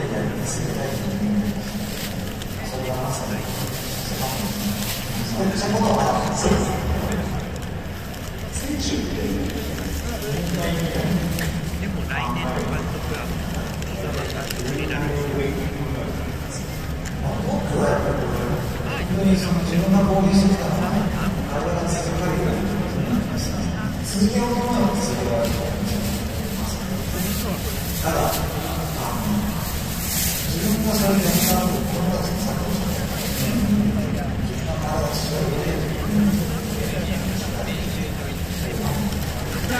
でやり続けたいそれがまさにそういうことはそうです選手ってでも来年の監督は小沢監督になる僕はやっぱり本当にその自分が攻撃してきたのは体が続く限り続けよ。うと思えば続けられると思いますただあの自分がそれでやった後子供たちのサポートで自分が体を強い入れるそうですねまあ正直サッカーはまあどうですかそういうものも試合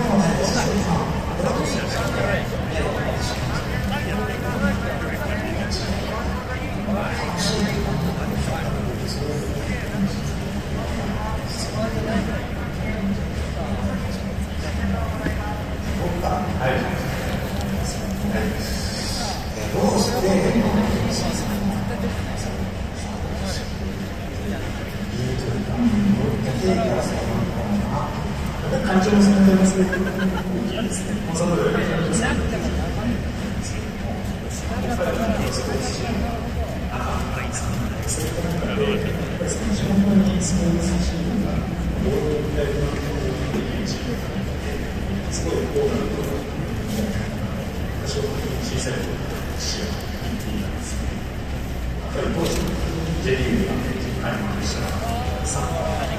感情もされてますね。いいですね。コンサートで感情されてそういった中で、やっぱりその J リーグが開幕したサッカー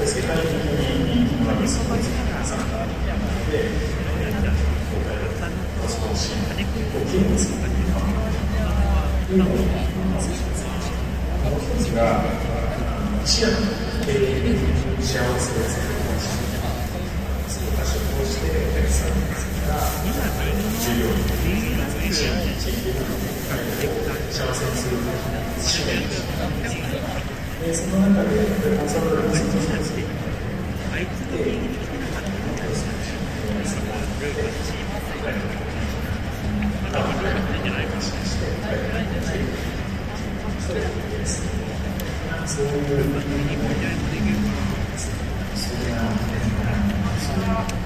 世界的に人気のあるスポーツサッカーで、今回のスポーツシーンを機能するというのを、もう一つが、視野の経営に幸せを作るそう多少こうしてお客さんが従業員地域地域を幸せにする使命でその中でコンサルタントの人たちであいつの現役できなかったんだよそのルールがチームまだルールが出てないかしそういう日本じゃないとできるルーカス大事だよ。ちょう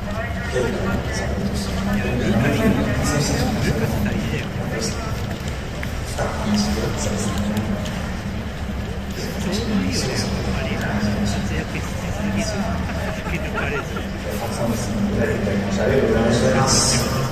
Gracias.